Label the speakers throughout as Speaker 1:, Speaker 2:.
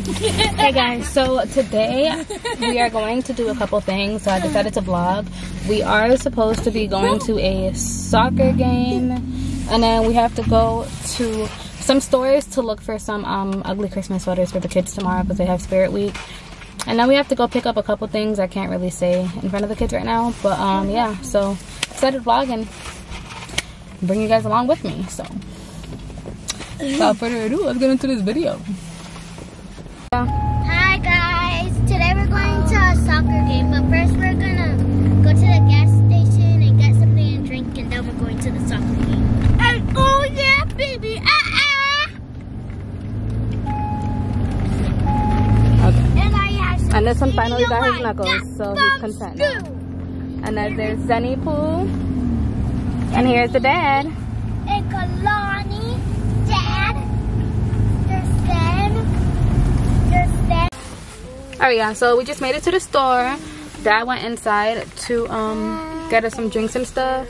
Speaker 1: hey guys, so today we are going to do a couple things. So I decided to vlog. We are supposed to be going to a soccer game and then we have to go to some stores to look for some um, ugly Christmas sweaters for the kids tomorrow because they have Spirit Week. And then we have to go pick up a couple things I can't really say in front of the kids right now. But um, yeah, so started vlogging. Bring you guys along with me. So without further ado, let's get into this video. This one finally got his knuckles, so he's content now. And then there's Zenny Poo. And here's the dad.
Speaker 2: And Kalani, Dad. There's Ben. There's Ben.
Speaker 1: Alright, yeah, so we just made it to the store. Dad went inside to um get us some drinks and stuff.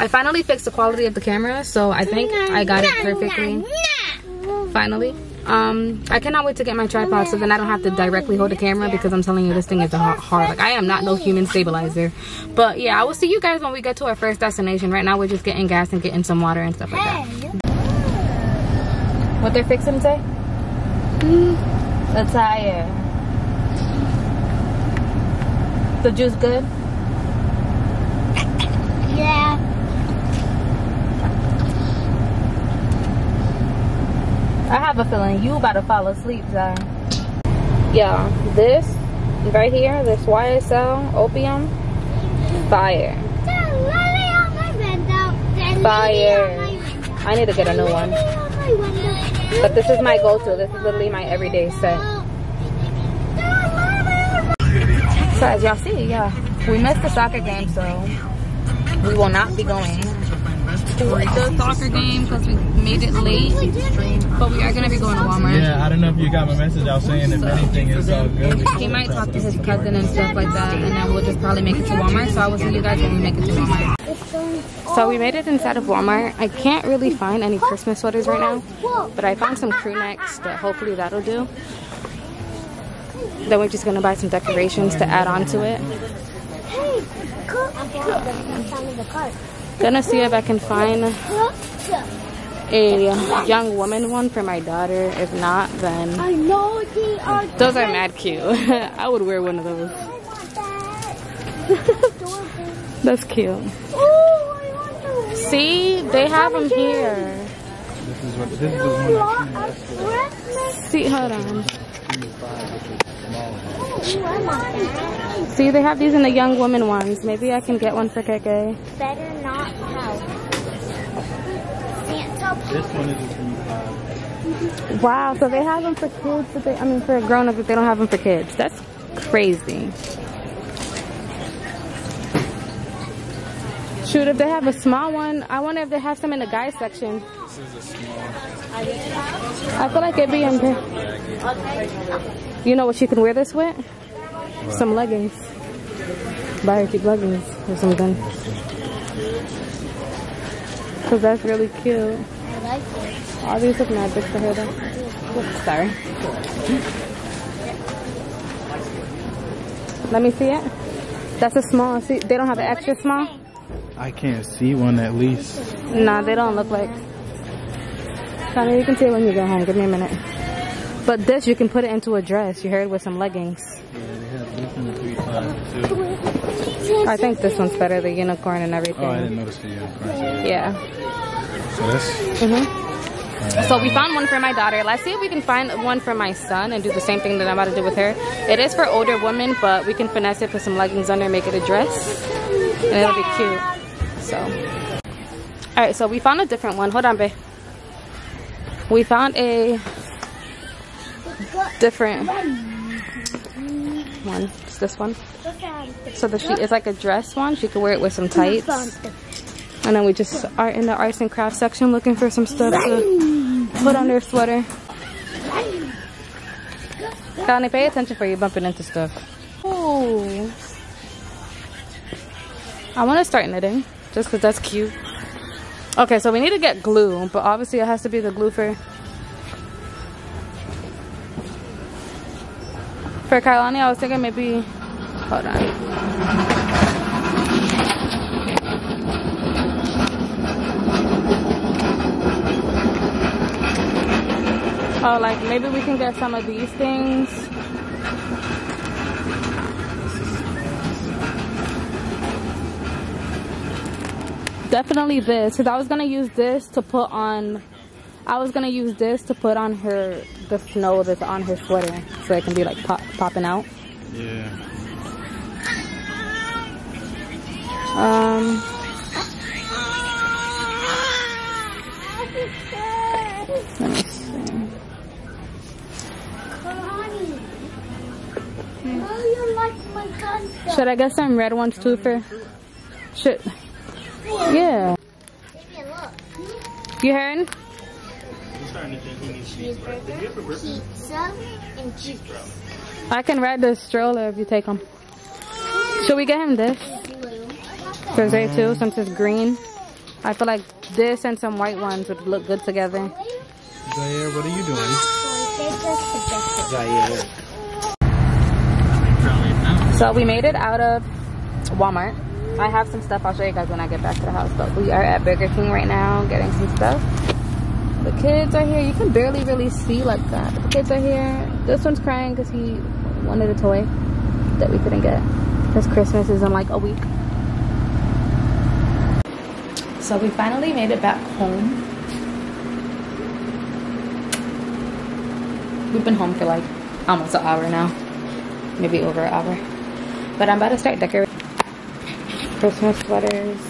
Speaker 1: I finally fixed the quality of the camera, so I think I got it perfectly. Finally. Um, I cannot wait to get my tripod so then I don't have to directly hold the camera because I'm telling you this thing is a hard. Like I am not no human stabilizer. But yeah, I will see you guys when we get to our first destination. Right now we're just getting gas and getting some water and stuff like that. What they're fixing say? The tire. The juice good?
Speaker 2: Yeah.
Speaker 1: I have a feeling you about to fall asleep, Zara. Yeah, this right here, this YSL opium, fire. Fire. I need to get a new one. But this is my go-to. This is literally my everyday set. So as y'all see, yeah, we missed the soccer game, so we will not be going the soccer game because we made it late. But we are gonna be going to Walmart.
Speaker 3: Yeah, I don't know if you got my message. I was saying if anything is all good.
Speaker 1: He might talk to his cousin and stuff like that, and then we'll just probably make it to Walmart. So I will see you guys when we make it to Walmart. So we made it inside of Walmart. I can't really find any Christmas sweaters right now, but I found some crew necks that hopefully that'll do. Then we're just gonna buy some decorations to add on to it. Gonna see if I can find a young woman one for my daughter. If not, then
Speaker 2: I know they are.
Speaker 1: those are mad cute. I would wear one of those. That's cute.
Speaker 2: I want to.
Speaker 1: See, they have them here.
Speaker 3: This is what this is the one I seen yesterday.
Speaker 1: See, hold on.
Speaker 3: Three to five, which is the small one.
Speaker 1: See, they have these in the young woman ones. Maybe I can get one for KK.
Speaker 2: Better not help.
Speaker 3: This one is a three five.
Speaker 1: Wow, so they have them for kids, but they, I mean for grown-ups, but they don't have them for kids. That's crazy. Shoot, if they have a small one, I wonder if they have some in the guy section.
Speaker 3: This is a small.
Speaker 1: I feel like it'd be in there. You know what you can wear this with? Some leggings. Buy her cheap leggings or something. Cause that's really cute.
Speaker 2: I like it.
Speaker 1: All these look mad big for her though. Oops, sorry. Let me see it. That's a small. See, they don't have an extra small.
Speaker 3: I can't see one at least.
Speaker 1: Nah, they don't look like. Connie, you can see it when you go home. Give me a minute. But this, you can put it into a dress. You heard with some leggings.
Speaker 3: Yeah, they have this in the three five too.
Speaker 1: I think this one's better, the unicorn and everything.
Speaker 3: Oh, I didn't notice the unicorn.
Speaker 1: Yeah.
Speaker 3: So this.
Speaker 1: hmm So we found one for my daughter. Let's see if we can find one for my son and do the same thing that I'm about to do with her. It is for older women, but we can finesse it, put some leggings under, make it a dress. And it'll be cute. So. Alright, so we found a different one. Hold on, babe. We found a different one. It's this one. So the she is like a dress one. She could wear it with some tights. And then we just are in the arts and crafts section looking for some stuff to put on their sweater. Connie, pay attention for you bumping into stuff. Oh. I want to start knitting just because that's cute. Okay, so we need to get glue, but obviously it has to be the glue for For Kailani, I was thinking maybe. Hold on. Oh, like maybe we can get some of these things. Definitely this, because I was gonna use this to put on. I was gonna use this to put on her the snow that's on her sweater, so it can be like pop, popping out.
Speaker 3: Yeah.
Speaker 1: Um, let me see.
Speaker 2: Connie. You like my gun stuff.
Speaker 1: Should I get some red ones too for? Should. Yeah.
Speaker 2: Baby, look.
Speaker 1: You heard?
Speaker 3: He's starting to think he needs
Speaker 2: Cheeseburger, pizza, and.
Speaker 1: I can ride the stroller if you take him. Should we get him this?
Speaker 2: Blue.
Speaker 1: For Zay too, since it's green. I feel like this and some white ones would look good together.
Speaker 3: Zaire, what are you doing?
Speaker 2: They're just suggested.
Speaker 3: Zaire.
Speaker 1: So we made it out of Walmart. I have some stuff I'll show you guys when I get back to the house. But we are at Burger King right now getting some stuff. The kids are here. You can barely really see like that. The kids are here. This one's crying because he wanted a toy that we couldn't get. Because Christmas is in like a week. So we finally made it back home. We've been home for like almost an hour now. Maybe over an hour. But I'm about to start decorating Christmas sweaters.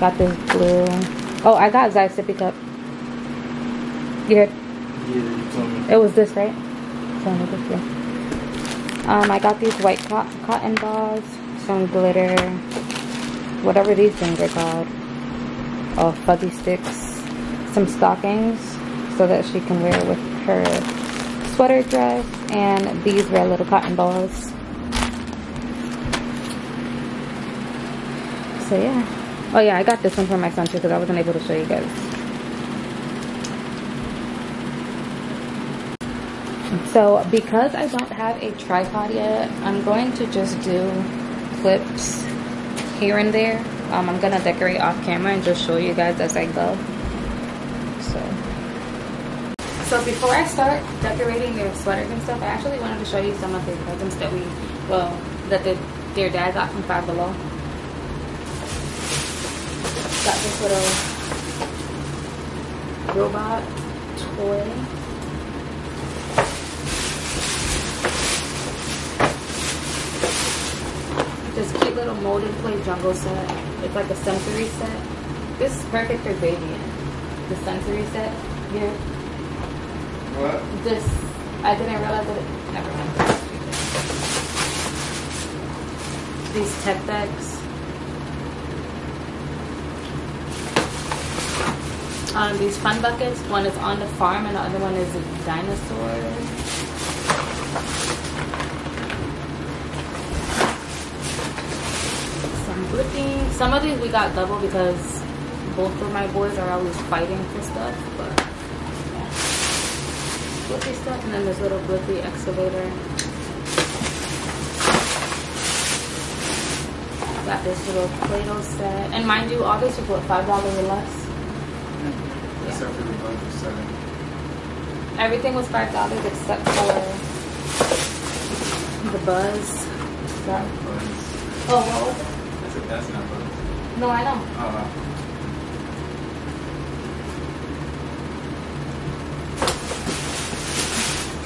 Speaker 1: Got this blue. Oh, I got Zai sippy cup. You heard?
Speaker 3: Yeah, you told me.
Speaker 1: It was this, right? Some of this, yeah. Um, I got these white co- cotton balls, some glitter, whatever these things are called. Oh, fuzzy sticks, some stockings, so that she can wear with her sweater dress, and these red little cotton balls. So yeah. Oh yeah, I got this one for my son too because I wasn't able to show you guys. So because I don't have a tripod yet, I'm going to just do clips here and there. Um, I'm gonna decorate off camera and just show you guys as I go. So, so before I start decorating their sweaters and stuff, I actually wanted to show you some of the presents that we, well, that the, their dad got from Five Below. Got this little robot toy. this cute little molded clay jungle set. It's like a sensory set. This is perfect for baby. The sensory set here.
Speaker 3: What?
Speaker 1: This, I didn't realize that it, never mind. These tech decks. Um, these fun buckets. One is on the farm and the other one is a dinosaur. some flipping. Some of these we got double because both of my boys are always fighting for stuff, but yeah. Stuff and then this little flippy excavator. Got this little Play-Doh set. And mind you, all these are what, $5 or less?
Speaker 3: Except for the budget seven.
Speaker 1: Everything was $5 except for the buzz. That,
Speaker 3: Buzz.
Speaker 1: oh, what was it?
Speaker 3: I said that's not buzz.
Speaker 1: No, I know.
Speaker 3: Uh,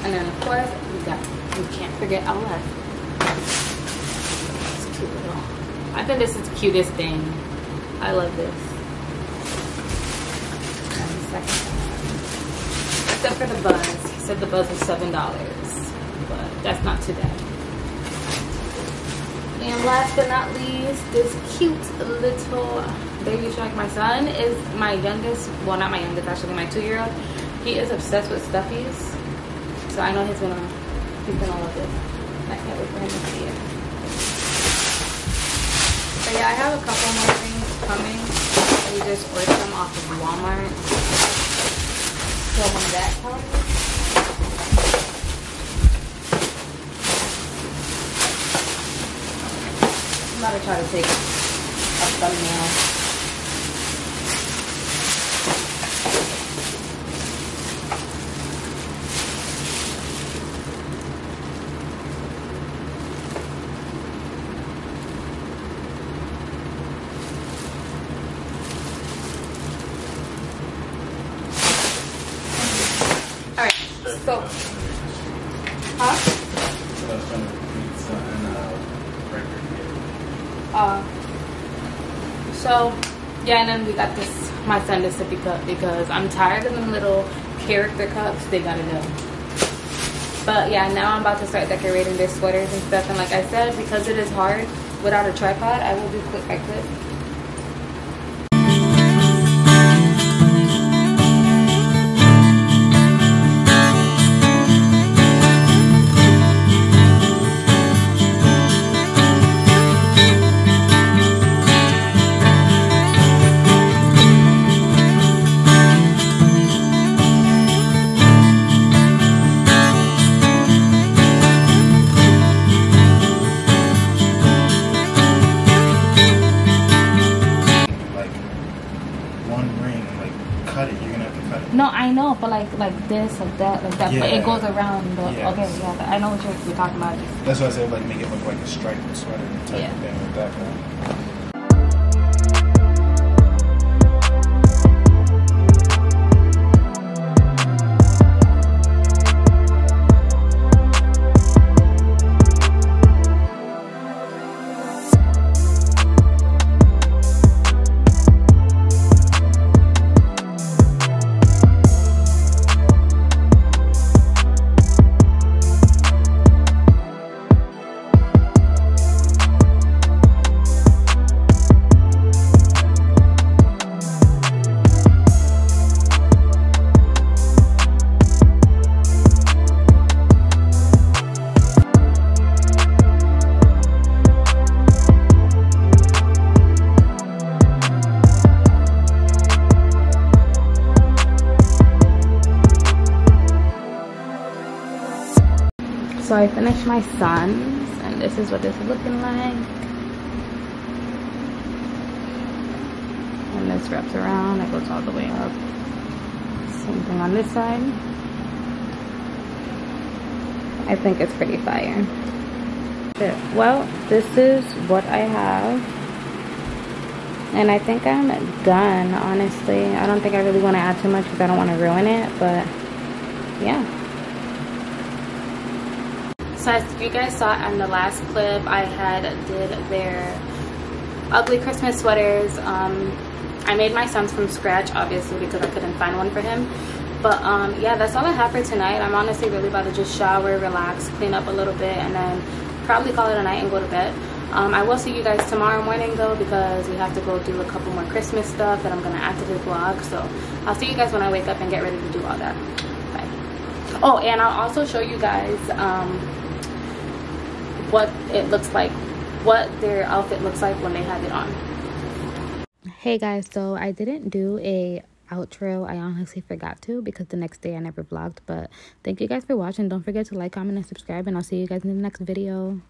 Speaker 1: And then of course we got we can't forget our left. It's cute little. I think this is the cutest thing. I love this. Second. Except for the buzz. He said the buzz was seven dollars. But that's not too bad. And last but not least, this cute little baby shark. My son is my youngest, well not my youngest, actually my two year old. He is obsessed with stuffies. So I know he's gonna he's gonna love this. I can't wait for him to see it. But yeah, I have a couple more things coming. We just ordered them off of Walmart that part. I'm going to try to take a thumbnail. So, huh? Uh, so, yeah, and then we got this, my son this sippy cup because I'm tired of them little character cups. They gotta go. But yeah, now I'm about to start decorating their sweaters and stuff. And like I said, because it is hard without a tripod, I will do clip by clip.
Speaker 3: Like like
Speaker 1: this, like that, like that. But it goes around. The,
Speaker 3: Yes.
Speaker 1: Okay, yeah, I know what you're, you're talking about.
Speaker 3: That's why I said like make it look like a striped sweater type
Speaker 1: Yeah.
Speaker 3: of thing with that.
Speaker 1: I finished my son's, and this is what is looking like. And this wraps around, it goes all the way up. Same thing on this side. I think it's pretty fire. Well, this is what I have. And I think I'm done, honestly. I don't think I really want to add too much because I don't want to ruin it, but yeah. So as you guys saw in the last clip, I had did their ugly Christmas sweaters. Um, I made my son's from scratch, obviously, because I couldn't find one for him. But um, yeah, that's all I have for tonight. I'm honestly really about to just shower, relax, clean up a little bit, and then probably call it a night and go to bed. Um, I will see you guys tomorrow morning though because we have to go do a couple more Christmas stuff that I'm add to the vlog. So I'll see you guys when I wake up and get ready to do all that. Bye. Oh, and I'll also show you guys um, what it looks like, what their outfit looks like when they have it on. Hey guys, so I didn't do a outro. I honestly forgot to because the next day I never vlogged. But thank you guys for watching. Don't forget to like, comment, and subscribe. And I'll see you guys in the next video.